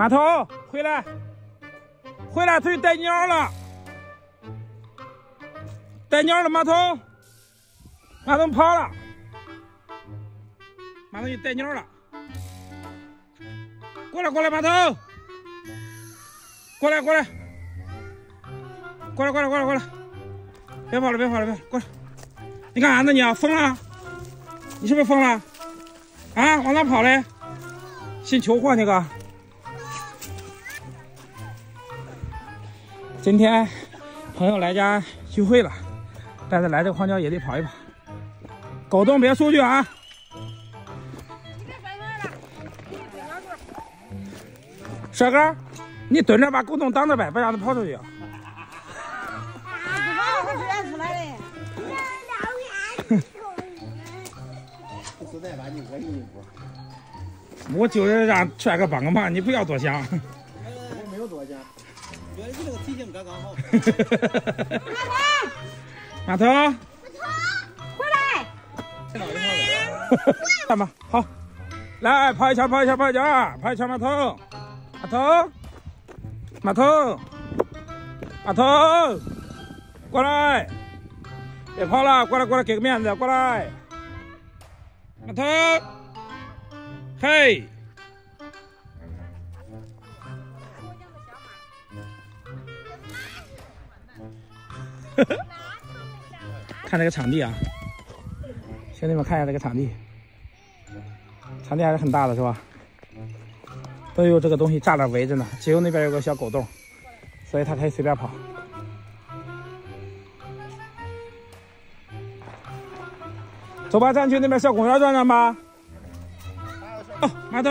码头，回来，回来，出去带鸟了，带鸟了，码头，码头跑了，码头去带鸟了，过来，过来，码头，过来，过来，过来，过来，过来，过来，别跑了，别跑了，别过来，你干啥呢？你疯了？你是不是疯了？啊，往哪跑嘞？信求货那个。今天朋友来家聚会了，带他来这荒郊野地跑一跑。狗洞别出去啊！帅哥，你蹲着把狗洞挡着呗，别让它跑出去。我就是让帅哥帮个忙，你不要多想。我没有多想。觉得你这个体型刚刚好。码头，码头，过来。干嘛？好，来跑一圈，跑一圈，跑一圈，跑一圈码头，码头，码头，码头，过来，别跑了，过来，过来，给个面子，过来，码头，嘿。看这个场地啊，兄弟们看一下这个场地，场地还是很大的，是吧？都有这个东西栅栏围着呢，只有那边有个小狗洞，所以它可以随便跑。走吧，咱去那边小公园转转吧。哦，码头。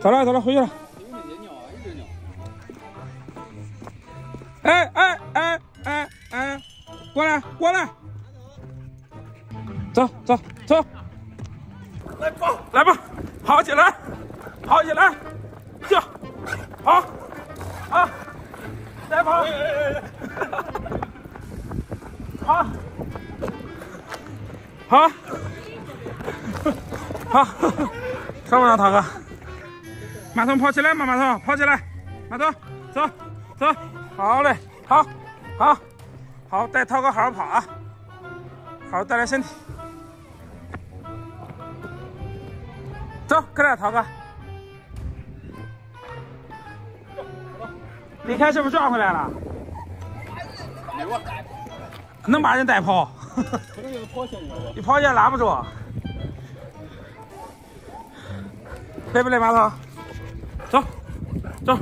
走了，走了，回去了。哎哎哎哎哎，过来过来，走走走，来吧来吧，跑起来，跑起来，去，跑，啊，再跑，好，好，好，看不上涛哥，马桶跑起来嘛，马桶跑起来，马桶走。走。好嘞，好，好，好，带涛哥好好跑啊，好好锻炼身体。走，快点，涛哥。你看是不是转回来了？能把人带跑？你跑起来拉不住。累不累，马头？走，走。